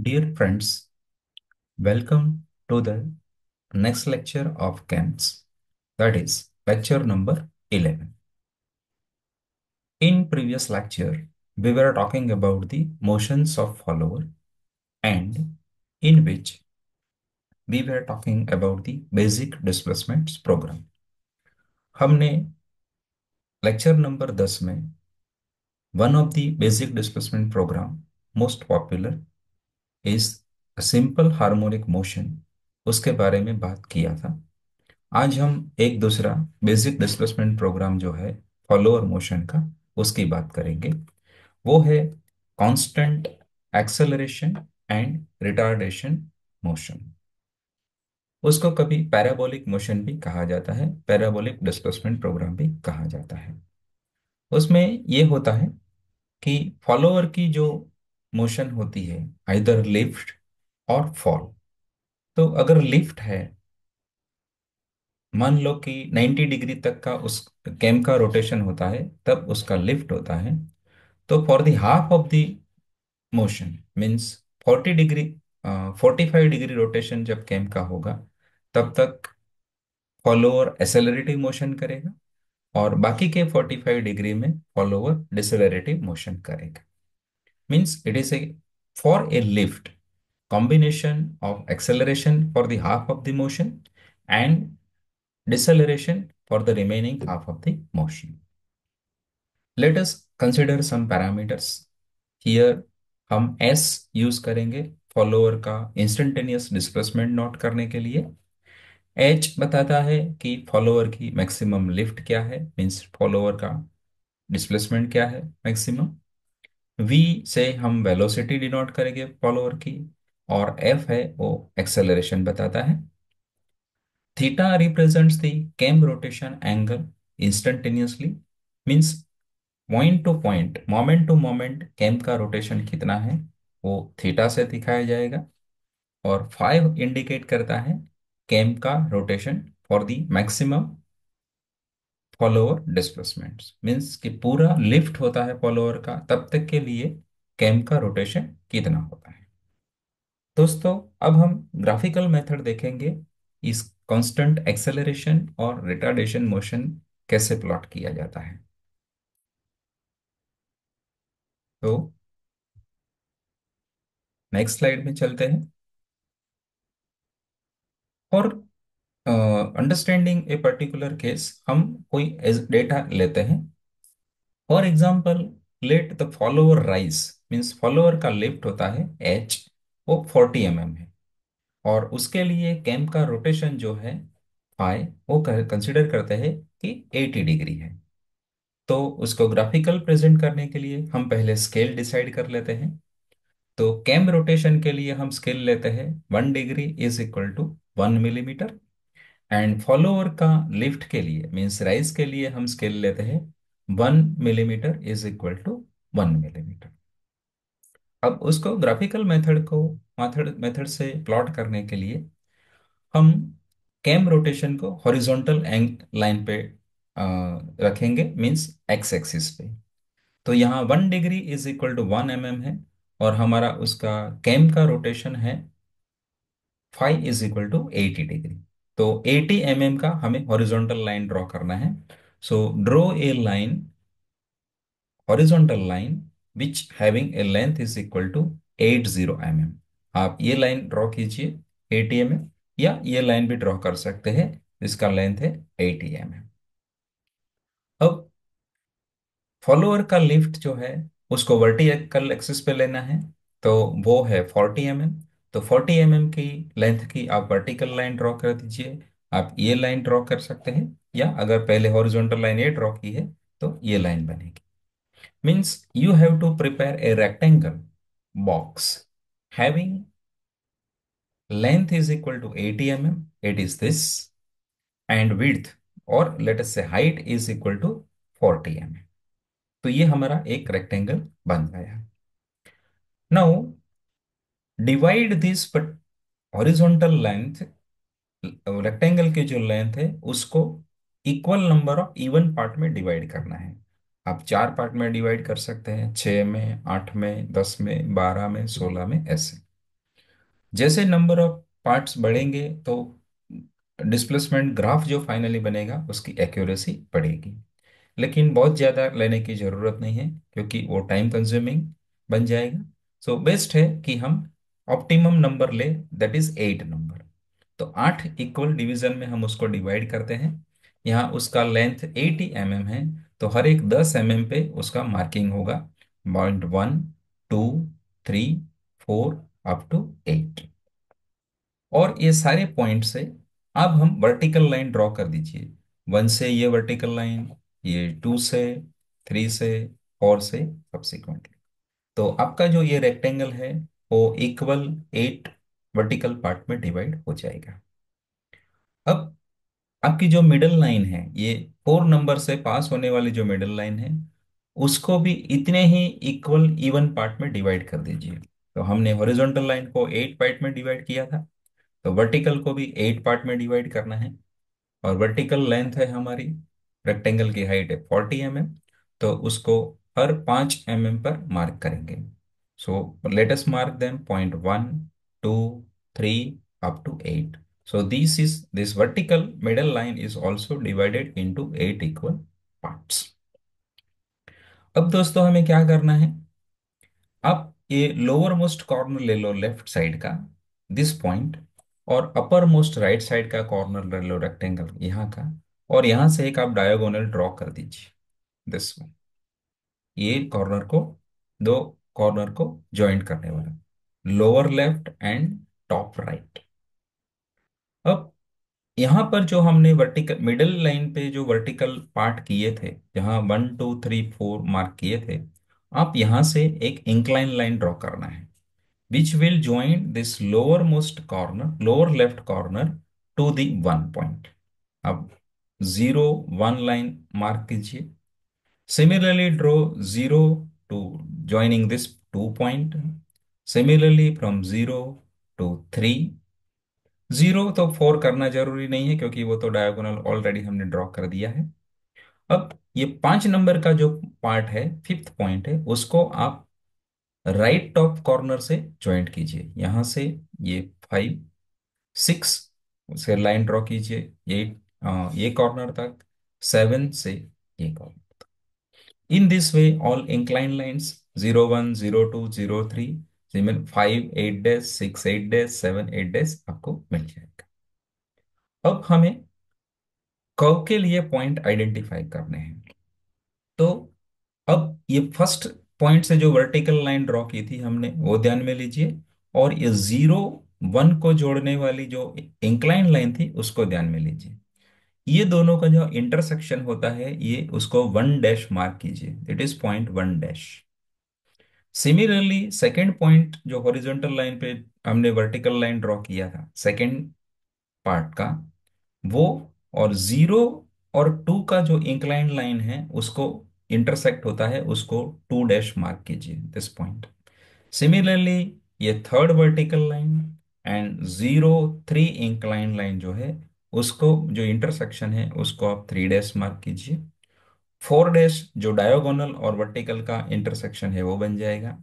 Dear friends, welcome to the next lecture of CAMS, that is lecture number 11. In previous lecture, we were talking about the motions of follower and in which we were talking about the basic displacements program. हमने lecture number 10 में one of the basic displacement program most popular is simple harmonic motion उसके बारे में बात किया था। आज हम एक दूसरा बेसिक डिस्प्लेसमेंट प्रोग्राम जो है, फॉलोअर मोशन का, उसकी बात करेंगे। वो है constant acceleration and retardation motion. उसको कभी पैराबोलिक मोशन भी कहा जाता है, पैराबोलिक डिस्प्लेसमेंट प्रोग्राम भी कहा जाता है। उसमें ये होता है कि फॉलोअर की जो मोशन होती है आइदर लिफ्ट और फॉल तो अगर लिफ्ट है, मान लो कि 90 डिग्री तक का उस कैम का रोटेशन होता है, तब उसका लिफ्ट होता है तो for the half of the motion means 40 degree 45 degree rotation जब कैम का होगा, तब तक फॉलोअर एसेलरेटिव मोशन करेगा और बाकी के 45 डिग्री में फॉलोअर डिसेलरेटिव मोशन करेगा। Means it is a for a lift combination of acceleration for the half of the motion and deceleration for the remaining half of the motion. Let us consider some parameters. Here हम S use करेंगे follower का instantaneous displacement note करने के लिए H बताता है कि follower की मैक्सिमम लिफ्ट क्या है मींस फॉलोअर का डिस्प्लेसमेंट क्या है मैक्सिमम V से हम वेलोसिटी डिनोट करेंगे फॉलोअर की, और F है वो एक्सेलरेशन बताता है। Theta represents the cam rotation angle instantaneously means point to point moment to moment cam का रोटेशन कितना है, वो थीटा से दिखाया जाएगा। और फाइव इंडिकेट करता है कैम का rotation for the maximum follower displacement means कि पूरा लिफ्ट होता है फॉलोअर का, तब तक के लिए कैम का रोटेशन कितना होता है। दोस्तों, अब हम ग्राफिकल मेथड देखेंगे, इस कांस्टेंट एक्सेलरेशन और रिटार्डेशन मोशन कैसे प्लॉट किया जाता है। तो नेक्स्ट स्लाइड में चलते हैं। और अंडरस्टैंडिंग ए पर्टिकुलर केस हम कोई डेटा लेते हैं। For example let the follower rise means follower का लिफ्ट होता है एच वो 40 एम mm है। और उसके लिए कैम का रोटेशन जो है फाई वो कंसिडर करते हैं कि 80 डिग्री है। तो उसको ग्राफिकल प्रेजेंट करने के लिए हम पहले स्केल डिसाइड कर लेते हैं। तो कैम रोटेशन के लिए हम स्केल लेते हैं one degree is equal to one millimetre and follower का लिफ्ट के लिए मीन्स राइज के लिए हम स्केल लेते हैं one millimetre is equal to one millimetre अब उसको ग्राफिकल मेथड को मेथड मेथड से प्लॉट करने के लिए हम कैम रोटेशन को हॉरिजॉन्टल एंग लाइन पे रखेंगे मींस एक्स एक्सिस पे. तो यहाँ one degree is equal to one M M है और हमारा उसका कैम का रोटेशन है five is equal to eighty degree तो एटी एम एम का हमें हॉरिजॉन्टल लाइन ड्रॉ करना है। So draw a line horizontal line which having a length is equal to eight zero M M आप ये line draw कीजिए eighty M M या ये लाइन भी ड्रॉ कर सकते हैं इसका लेंथ है एटी एम एम अब फॉलोअर का लिफ्ट जो है, उसको वर्टिकल एक्सिस पे लेना है तो वो है फोर्टी एम एम तो 40 एम mm की लेंथ की आप वर्टिकल लाइन ड्रॉ कर दीजिए। आप ये लाइन ड्रॉ कर सकते हैं, या अगर पहले हॉरिजॉन्टल लाइन ये ड्रॉ की है तो ये लाइन बनेगी। Means you have to prepare a rectangle box having length is equal to 80 M M it is this and width और लेटेस्ट से height is equal to 40 M mm. तो ये हमारा एक रेक्टेंगल बन गया। Now divide this horizontal length rectangle की जो लेंथ है उसको equal number of even part में डिवाइड करना है। आप चार पार्ट में डिवाइड कर सकते हैं छः में आठ में दस में बारह में सोलह में ऐसे। जैसे नंबर ऑफ़ पार्ट्स बढ़ेंगे तो डिस्प्लेसमेंट ग्राफ जो फाइनली बनेगा उसकी एक्यूरेसी बढ़ेगी। लेकिन बहुत ज़्यादा लेने की ज़रूरत नहीं है क्योंकि वो टाइम कंज्यूमिंग बन जाएगा। सो so, बेस्ट है कि हम ऑप्टिमम नंबर ले दैट इज़ एट नंबर तो आठ इक्वल डिवीज़न में हम उसको डिवाइड करते हैं। यहाँ उसका लेंथ 80 एम mm है तो हर एक 10 एम mm पे उसका मार्किंग होगा। Point one two three four up to eight और ये सारे पॉइंट से अब हम वर्टिकल लाइन ड्रॉ कर दीजिए। वन से ये वर्टिकल लाइन ये टू से थ्री से फोर से सब्सिक्वेंटली तो आपका जो ये रेक्टेंगल है वो इक्वल एट वर्टिकल पार्ट में डिवाइड हो जाएगा। अब आपकी जो मिडल लाइन है, ये फोर नंबर से पास होने वाली जो मिडल लाइन है, उसको भी इतने ही इक्वल इवन पार्ट में डिवाइड कर दीजिए। तो हमने हॉरिजॉन्टल लाइन को एट पार्ट में डिवाइड किया था तो वर्टिकल को भी एट पार्ट में डिवाइड करना है। और वर्टिकल लेंथ है हमारी रेक्टेंगल की हाइट है फोर्टी एम एम तो उसको हर पाँच एम एम पर मार्क करेंगे। So let us mark them point one two three up to eight so, this is, this vertical middle line is also divided into eight equal parts. अब दोस्तों, हमें क्या करना है? आप ये लोअर मोस्ट कॉर्नर ले लो लेफ़्ट साइड का दिस पॉइंट और अपर मोस्ट राइट साइड का कॉर्नर ले लो रेक्टेंगल यहाँ का, और यहाँ से एक आप डायगोनल ड्रॉ कर दीजिए दिस वन ये कॉर्नर को दो कॉर्नर को ज्वाइंट करने वाला। Lower left and top right अब यहाँ पर जो हमने वर्टिकल मिडिल लाइन पे जो वर्टिकल पार्ट किए थे, जहाँ one two three four mark किए थे, आप यहाँ से एक इंक्लाइन लाइन ड्रॉ करना है। Which will join this lower most corner lower left corner to the one point अब ज़ीरो वन लाइन मार्क कीजिए। Similarly draw zero two joining this two point similarly from zero to three zero to four करना ज़रूरी नहीं है क्योंकि वो तो diagonal already हमने ड्रॉ कर दिया है। अब ये पाँच नंबर का जो पार्ट है फिफ्थ पॉइंट है उसको आप राइट टॉप कॉर्नर से ज्वाइंट कीजिए। यहाँ से ये फाइव सिक्स से लाइन ड्रॉ कीजिए। ये अ, ये कॉर्नर तक सेवन से ये कॉर्नर तक। In this way all incline lines zero one zero two zero three five eight days six eight days seven eight days आपको मिल जाएगा। अब हमें कर्व के लिए पॉइंट आइडेंटिफाई करने हैं। तो अब ये फ़र्स्ट पॉइंट से जो वर्टिकल लाइन ड्रॉ की थी हमने, वो ध्यान में लीजिए, और ये ज़ीरो वन को जोड़ने वाली जो इंक्लाइन लाइन थी, उसको ध्यान में लीजिए। ये दोनों का जो इंटरसेक्शन होता है, ये उसको वन डैश मार्क कीजिए। It is point one dash similarly second point जो हॉरिजॉन्टल लाइन पे हमने वर्टिकल लाइन ड्रॉ किया था सेकेंड पार्ट का, वो और ज़ीरो और टू का जो इंक्लाइन लाइन है, उसको इंटरसेक्ट होता है, उसको टू डैश मार्क कीजिए दिस पॉइंट सिमिलरली ये third vertical line and zero three incline line जो है, उसको जो इंटरसेक्शन है, उसको आप थ्री डैश मार्क कीजिए। फोर डैश जो डायोगोनल और वर्टिकल का इंटरसेक्शन है वो बन जाएगा।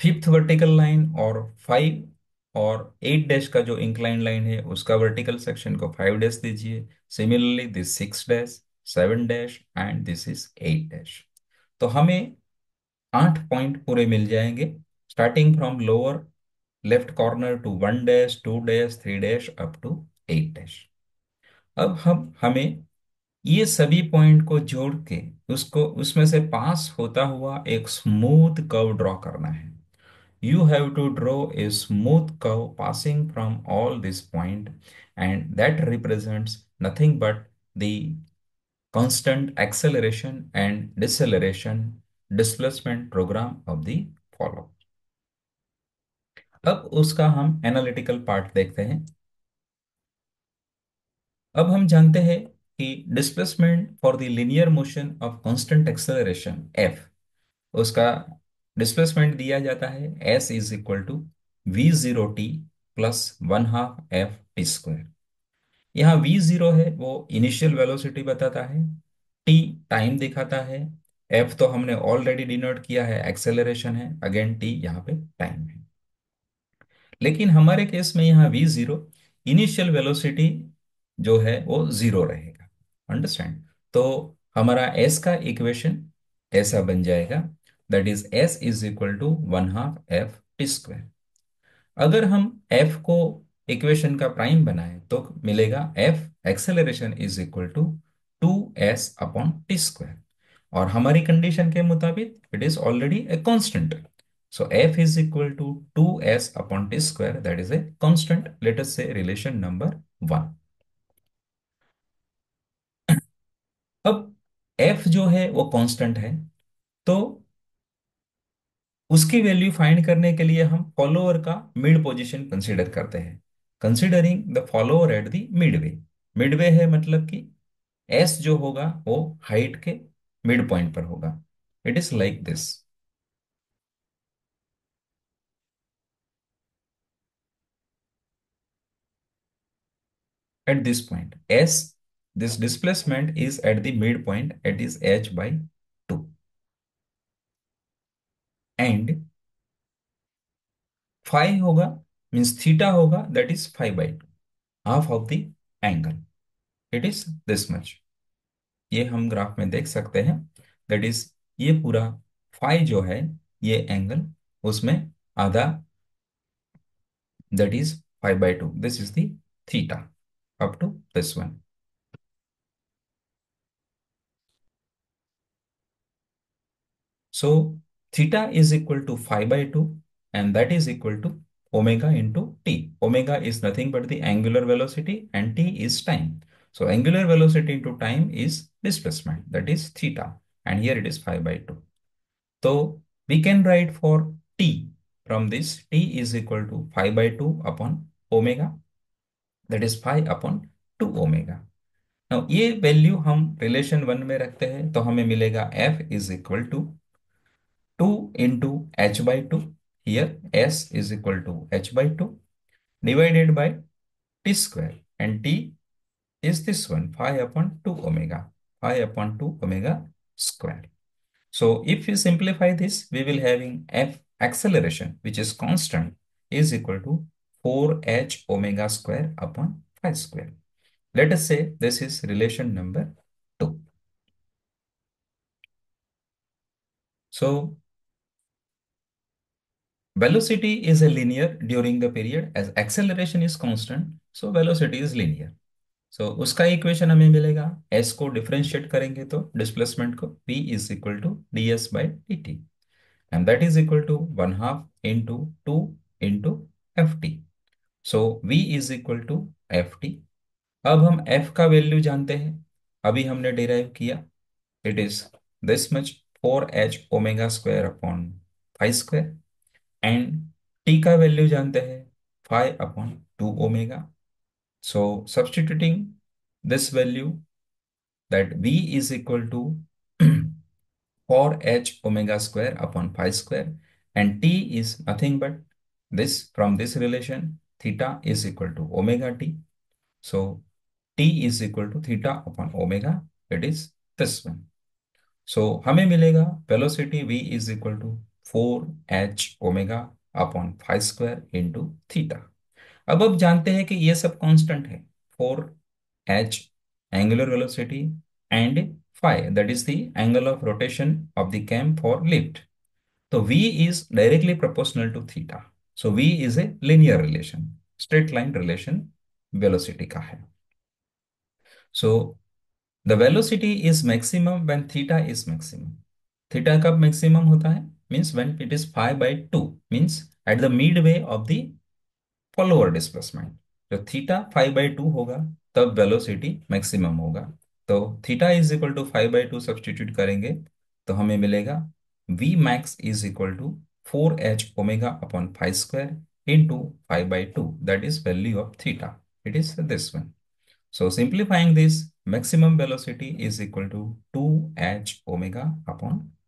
फिफ्थ वर्टिकल लाइन और फाइव और एट डैश का जो इंक्लाइन लाइन है, उसका वर्टिकल सेक्शन को फाइव डैश दीजिए। Similarly this six dash seven dash and this is eight dash तो हमें आठ पॉइंट पूरे मिल जाएँगे। Starting from lower, left corner to one dash two dash three dash up to eight dash अब हम, हमें ये सभी पॉइंट को जोड़ के उसको, उसमें से पास होता हुआ एक स्मूथ कव ड्रॉ करना है। You have to draw a smooth curve passing from all this point and that represents nothing but the constant acceleration and deceleration displacement program of the follow अब उसका हम एनालिटिकल पार्ट देखते हैं। अब हम जानते हैं कि displacement for the linear motion of constant acceleration f उसका डिस्प्लेसमेंट दिया जाता है s is equal to v zero t plus one half f t square यहाँ वी ज़ीरो है, वो इनिशियल वेलोसिटी बताता है टी टाइम दिखाता है एफ़ तो हमने ऑलरेडी डिनोट किया है एक्सेलरेशन है अगेन टी यहाँ पे टाइम है। लेकिन हमारे केस में यहाँ वी ज़ीरो इनिशियल वेलोसिटी जो है, वो ज़ीरो रहेगा अंडरस्टैंड तो हमारा एस का इक्वेशन ऐसा बन जाएगा that is s is equal to one half f t square अगर हम एफ़ को इक्वेशन का प्राइम बनाए तो मिलेगा f acceleration is equal to two s upon t square और हमारी कंडीशन के मुताबिक it is already a constant so, f is equal to 2s upon t square, that is a constant. Let us say relation number 1 अब f जो है वो constant है तो उसकी वैल्यू फाइंड करने के लिए हम फॉलोअर का मिड पोजीशन कंसीडर करते हैं। Considering the follower at the midway midway है मतलब कि s जो होगा वो हाइट के मिड पॉइंट पर होगा। It is like this at this point s this displacement is at the midpoint it is h by 2 and phi होगा means theta होगा that is phi by 2 half of the angle it is this much ये हम graph में देख सकते हैं that is ये पूरा phi जो है ये एंगल उसमें आधा that is phi by 2 this is the theta up to this one So theta is equal to phi by 2 and that is equal to omega into t. Omega is nothing but the angular velocity and t is time. So angular velocity into time is displacement that is theta and here it is phi by 2. So we can write for t from this t is equal to phi by 2 upon omega that is phi upon 2 omega. Now ये value हम relation one में रखते हैं तो हमें मिलेगा f is equal to 2 into h by 2 here s is equal to h by 2 divided by t square. And t is this one 5 upon 2 omega 5 upon 2 omega square. So if you simplify this we will having f acceleration which is constant is equal to 4h omega square upon 5 square. Let us say this is relation number 2 so velocity is a linear during the period as acceleration is constant so velocity is linear so उसका equation हमें मिलेगा s को differentiate करेंगे तो displacement को v is equal to ds by dt and that is equal to 1 half into 2 into ft so v is equal to ft अब हम f का वैल्यू जानते हैं अभी हमने डिराइव किया it is this much 4h omega square upon five square and t का value जानते हैं five upon two omega so substituting this value that v is equal to four h omega square upon five square and t is nothing but this from this relation theta is equal to omega t so t is equal to theta upon omega it is this one so हमें मिलेगा velocity v is equal to four h omega upon five square into theta. अब अब जानते हैं कि ये सब constant है। Four h angular velocity and five that is the angle of rotation of the cam for lift तो v is directly proportional to theta so v is a linear relation straight line relation velocity का है। So the velocity is maximum when theta is maximum theta कब maximum होता है? Means when it is pi by 2 means at the midway of the follower displacement जब theta five by two होगा तब velocity maximum होगा तो theta is equal to five by two substitute करेंगे तो हमें मिलेगा v max is equal to 4h omega upon 5 square into 5 by 2 that is value of theta it is this one so simplifying this maximum velocity is equal to 2h omega upon 5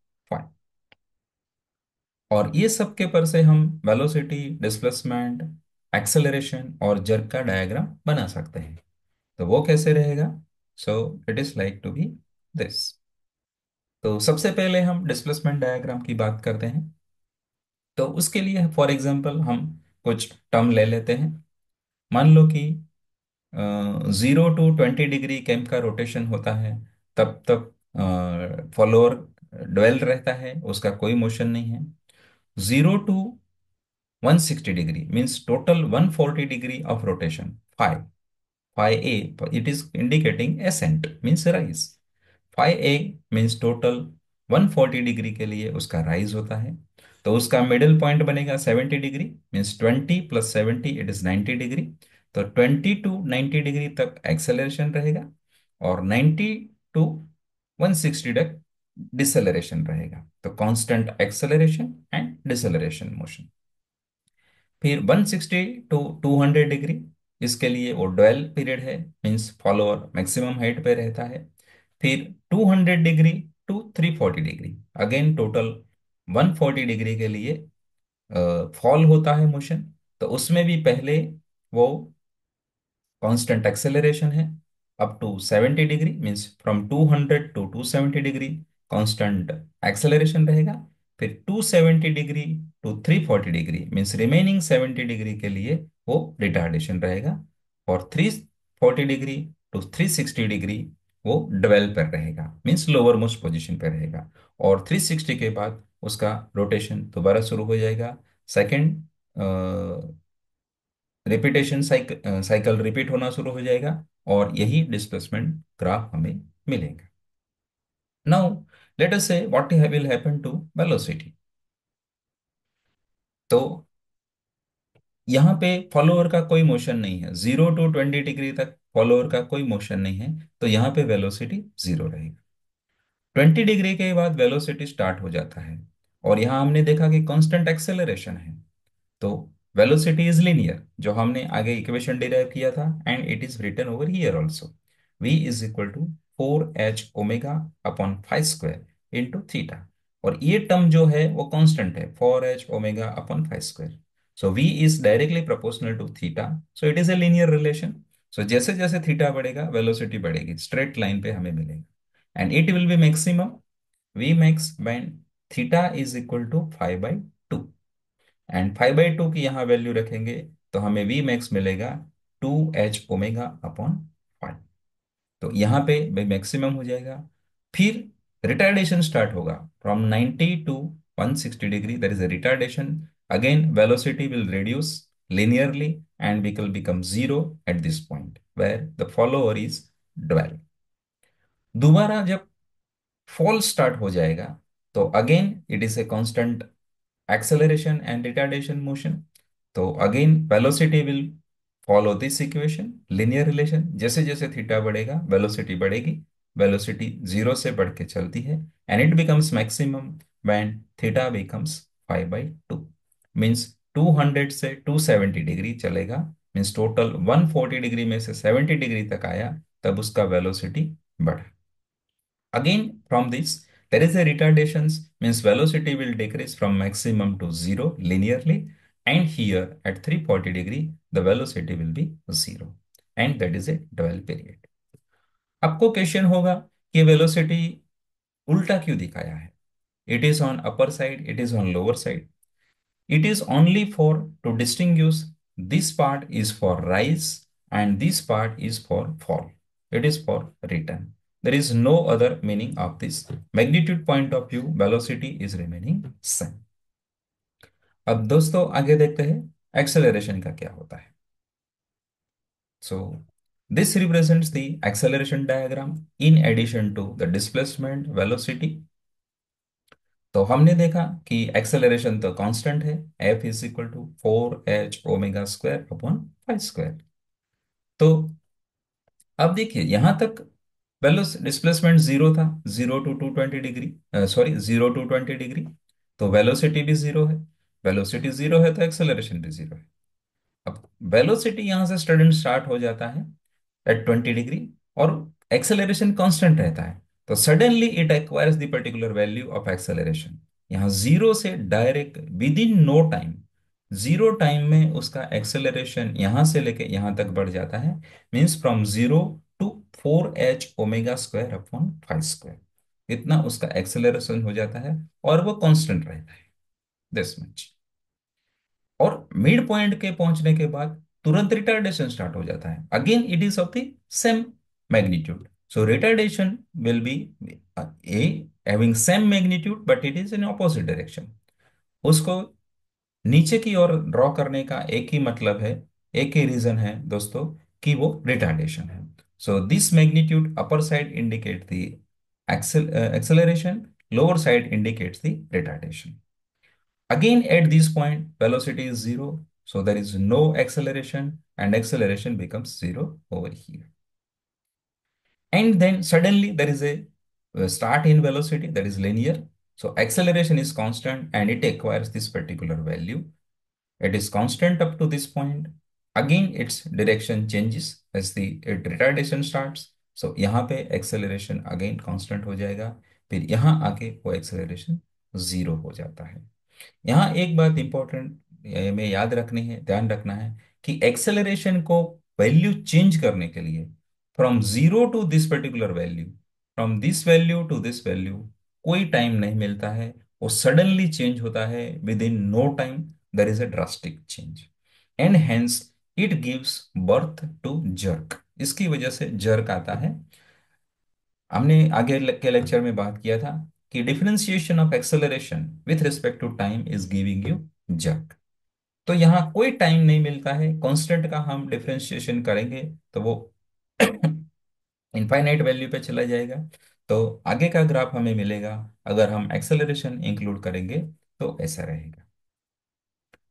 और ये सब के पर से हम velocity displacement acceleration और jerk का diagram बना सकते हैं। तो वो कैसे रहेगा? So it is like to be this तो सबसे पहले हम डिस्प्लेसमेंट डायग्राम की बात करते हैं। तो उसके लिए फॉर एग्जांपल हम कुछ टर्म ले लेते हैं। मान लो कि zero to twenty degree cam का रोटेशन होता है, तब तक फॉलोअर डवेल रहता है, उसका कोई मोशन नहीं है। Zero to 160 degree means total 140 degree of rotation phi phi a it is indicating ascent means rise phi a means total 140 degree के लिए उसका राइज होता है तो उसका मिडिल पॉइंट बनेगा 70 degree means 20 plus 70 it is 90 degree तो 20 to 90 degree तक एक्सेलरेशन रहेगा और 90 टू 160 तक डिसेलरेशन रहेगा। तो constant acceleration and deceleration motion फिर 160 टू 200 डिग्री इसके लिए वो डुअल पीरियड है मींस फॉलोअर मैक्सिमम हाइट पे रहता है। फिर 200 degree to 340 degree again total 140 degree के लिए फॉल होता है मोशन तो उसमें भी पहले वो कांस्टेंट एक्सेलरेशन है up to 70 degree means from 200 to 270 degree constant acceleration रहेगा, फिर 270 degree to 340 degree means remaining 70 degree के लिए वो रिटार्डेशन रहेगा, और 340 डिग्री टू 360 डिग्री वो डवेल पर रहेगा मींस लोअर मोस्ट पोजिशन पर रहेगा, और 360 के बाद उसका रोटेशन दोबारा शुरू हो जाएगा second repetition cycle cycle repeat होना शुरू हो जाएगा, और यही डिस्प्लेसमेंट ग्राफ हमें मिलेगा। Now let us say what will happen to velocity तो यहाँ पे फॉलोअर का कोई मोशन नहीं है। ज़ीरो टू ट्वेंटी डिग्री तक फॉलोअर का कोई मोशन नहीं है। तो यहाँ पे वेलोसिटी ज़ीरो रहेगा। ट्वेंटी डिग्री के बाद वेलोसिटी स्टार्ट हो जाता है। और यहाँ हमने देखा कि कांस्टेंट एक्सेलरेशन है। तो वेलोसिटी इज़ लीनियर जो हमने आगे इक्वेशन डिराइव किया था and it is return over here also v is equal to four h omega upon five square into theta. और ये टर्म जो है, वो कांस्टेंट है, four h omega upon five square. So v is directly proportional to theta so it is a linear relation so जैसे जैसे theta बढ़ेगा velocity बढ़ेगी स्ट्रेट लाइन पे हमें मिलेगा। And it will be maximum v max when theta is equal to five by two and five by two की यहाँ value रखेंगे तो हमें वी मैक्स मिलेगा टू एच ओमेगा अपॉन तो यहाँ पे भाई मैक्सिमम हो जाएगा। फिर रिटार्डेशन स्टार्ट होगा। From 90 to 160 degree that is a retardation again velocity will reduce linearly and will become zero at this point, where the follower is dwell दोबारा जब फॉल स्टार्ट हो जाएगा तो again it is a constant acceleration and retardation motion तो again velocity will follow this equation, linear relation जैसे जैसे theta बढ़ेगा, velocity बढ़ेगी, वेलोसिटी ज़ीरो से बढ़ के चलती है and it becomes maximum when theta becomes five by two means 200 से 270 डिग्री चलेगा मीन्स टोटल 140 डिग्री में से 70 डिग्री तक आया, तब उसका वेलोसिटी बढ़ा। Again from this there is a retardations means velocity will decrease from maximum to zero linearly and here at 340 degree the velocity will be zero and that is a dwell period आपको question होगा कि velocity उल्टा क्यों दिखाया है it is on upper side it is on lower side it is only for to distinguish this part is for rise and this part is for fall it is for return there is no other meaning of this magnitude point of view velocity is remaining same अब दोस्तों, आगे देखते हैं acceleration का क्या होता है। So this represents the acceleration diagram in addition to the displacement velocity. तो हमने देखा कि एक्सेलरेशन तो कांस्टेंट है f is equal to four h omega square upon five square तो अब देखिए, यहाँ तक डिस्प्लेसमेंट ज़ीरो था zero to to twenty degree sorry zero to twenty degree तो वेलोसिटी भी ज़ीरो है। वेलोसिटी ज़ीरो है तो एक्सेलरेशन भी ज़ीरो है। अब वेलोसिटी यहाँ से स्टूडेंट स्टार्ट हो जाता है एट ट्वेंटी डिग्री और एक्सेलरेशन कांस्टेंट रहता है। तो suddenly it acquires the particular value of acceleration. यहाँ ज़ीरो से direct within no time, zero time में उसका एक्सेलरेशन यहाँ से लेके यहाँ तक बढ़ जाता है। Means from zero to four h omega square upon five square. इतना उसका एक्सेलरेशन हो जाता है और वो कांस्टेंट रहता है। दिस मच और मिड पॉइंट के पहुँचने के बाद तुरंत रिटार्डेशन स्टार्ट हो जाता है। Again it is of the same magnitude so retardation will be a having same magnitude but it is in opposite direction उसको नीचे की ओर ड्रॉ करने का एक ही मतलब है, एक ही रीजन है दोस्तों, कि वो रिटार्डेशन है। So this magnitude upper side indicate the acceleration lower side indicates the retardation Again, at this point, velocity is zero. So there is no acceleration and acceleration becomes zero over here. And then suddenly there is a, a start in velocity that is linear. So acceleration is constant and it acquires this particular value. It is constant up to this point. Again, its direction changes as the retardation starts. So यहाँ पे acceleration again constant हो जाएगा फिर यहाँ आके वो acceleration zero हो जाता है यहाँ एक बात इंपॉर्टेंट में याद रखनी है, ध्यान रखना है कि एक्सेलरेशन को वैल्यू चेंज करने के लिए from zero to this particular value from this value to this value कोई टाइम नहीं मिलता है। वो सडनली चेंज होता है within no time there is a drastic change and hence it gives birth to jerk इसकी वजह से जर्क आता है। हमने आगे के लेक्चर में बात किया था। कि differentiation of acceleration with respect to time is giving you jerk तो यहाँ कोई टाइम नहीं मिलता है कांस्टेंट का हम डिफरेंशिएशन करेंगे तो वो इनफाइनाइट वैल्यू पे चला जाएगा। तो आगे का ग्राफ हमें मिलेगा, अगर हम एक्सेलरेशन इंक्लूड करेंगे तो ऐसा रहेगा।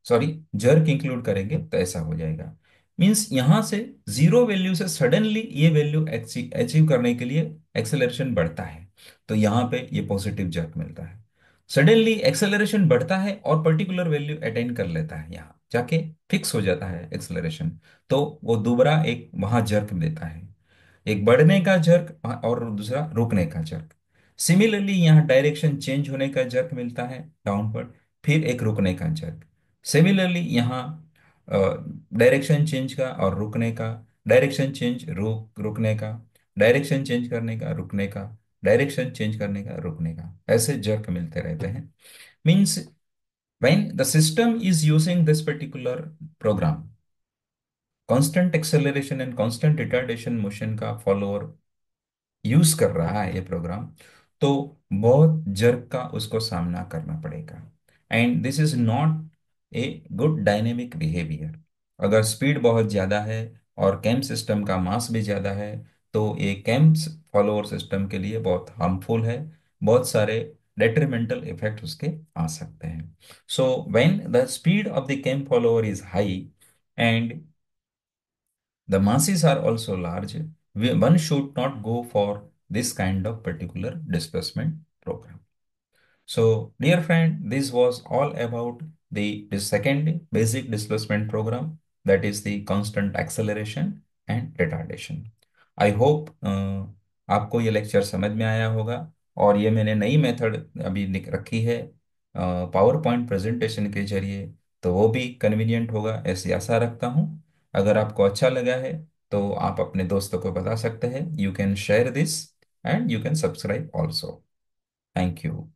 सॉरी जर्क इंक्लूड करेंगे तो ऐसा हो जाएगा। मींस यहाँ से ज़ीरो वैल्यू से सडनली ये वैल्यू अचीव करने के लिए एक्सेलरेशन बढ़ता है तो यहाँ पे ये पॉजिटिव जर्क मिलता है। सडनली एक्सेलरेशन बढ़ता है और पर्टिकुलर वैल्यू अटेन कर लेता है यहाँ, जाके फिक्स हो जाता है एक्सेलरेशन तो वो दोबारा एक वहाँ जर्क देता है। एक बढ़ने का जर्क और दूसरा रुकने का जर्क सिमिलरली यहाँ डायरेक्शन चेंज होने का जर्क मिलता है डाउनवर्ड फिर एक रुकने का जर्क सिमिलरली यहाँ डायरेक्शन चेंज का और रुकने का डायरेक्शन चेंज रुक, रुकने का। डायरेक्शन चेंज करने का, रुकने का, डायरेक्शन चेंज करने का, रुकने का, ऐसे जर्क मिलते रहते हैं। Means when the system is using this particular program, constant acceleration and constant retardation motion का फॉलोअर यूज़ कर रहा है ये प्रोग्राम तो बहुत जर्क का उसको सामना करना पड़ेगा। And this is not a good dynamic behaviour अगर स्पीड बहुत ज़्यादा है और कैम सिस्टम का मास भी ज़्यादा है तो ये कैम्प्स फॉलोअर सिस्टम के लिए बहुत हार्मफुल है, बहुत सारे डेट्रीमेंटल इफ़ेक्ट उसके आ सकते हैं। So when the speed of the cam follower is high and the masses are also large one should not go for this kind of particular displacement program so dear friend this was all about the second basic displacement program that is the constant acceleration and retardation hope uh, आपको ये lecture समझ में आया होगा और ये मैंने नई मेथड अभी रखी है पावर पॉइंट प्रेजेंटेशन के ज़रिए तो वो भी कन्वीनियंट होगा ऐसी आशा रखता हूँ। अगर आपको अच्छा लगा है तो आप अपने दोस्तों को बता सकते हैं। You can share this and you can subscribe also thank you